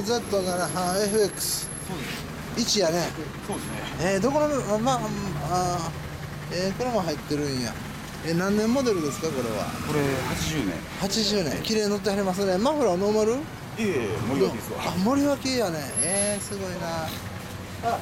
ー Z があ FX そうです。1やね。そうですね。えー、どこのまああえー、これも入ってるんや。えー、何年モデルですかこれは？これ80年80年綺麗に乗ってはりますね。マフラーノーマル？いえいえ森脇ですわ。あ森脇やね。えー、すごいな。あ